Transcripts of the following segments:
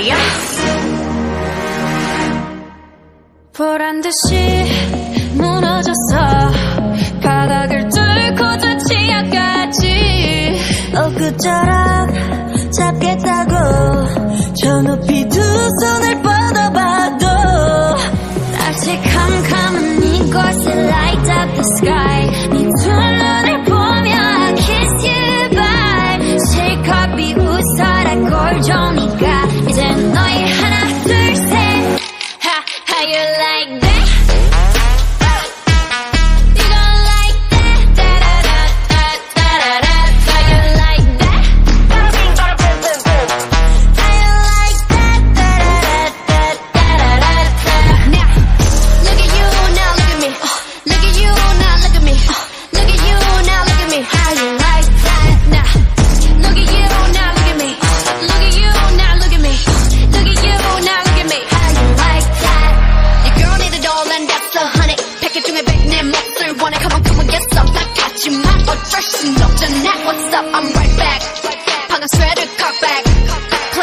말이야? 보란 듯이 무너졌어. 바닥을 뚫고 저 지하까지 엊그처럼 잡겠다고 저 높이 두 손을 뻗어봐도 날씨 캄캄한 이곳에 라이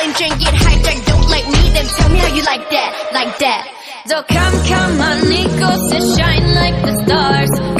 lounge and get hyped don't like me, then tell me how you like that, like that. So come, come, honey, go to shine like the stars.